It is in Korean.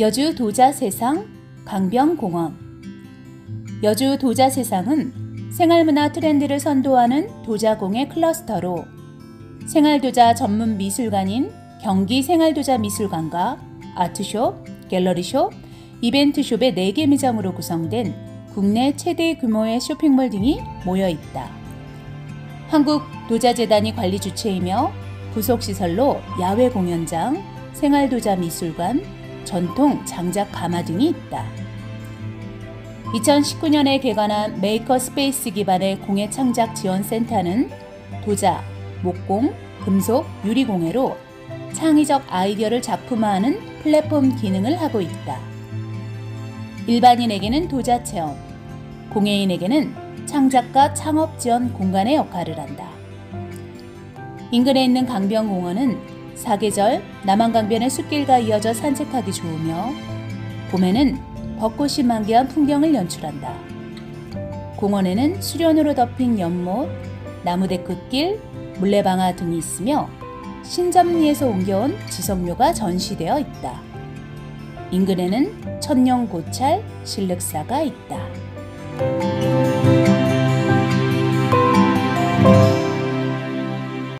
여주 도자세상 강변공원 여주 도자세상은 생활문화 트렌드를 선도하는 도자공예 클러스터로 생활도자 전문 미술관인 경기 생활도자 미술관과 아트숍, 갤러리숍, 이벤트숍의 4개 매장으로 구성된 국내 최대 규모의 쇼핑몰 등이 모여 있다. 한국 도자재단이 관리 주체이며 부속시설로 야외 공연장, 생활도자 미술관, 전통 장작 가마 등이 있다. 2019년에 개관한 maker space 기반의 공예 창작 지원 센터는 도자, 목공, 금속, 유리공예로 창의적 아이디어를 작품화하는 플랫폼 기능을 하고 있다. 일반인에게는 도자 체험, 공예인에게는 창작과 창업 지원 공간의 역할을 한다. 인근에 있는 강변공원은 사계절 남한강변의 숲길과 이어져 산책하기 좋으며 봄에는 벚꽃이 만개한 풍경을 연출한다. 공원에는 수련으로 덮인 연못, 나무대 끝길, 물레방아 등이 있으며 신점리에서 옮겨온 지성묘가 전시되어 있다. 인근에는 천령 고찰, 실륵사가 있다.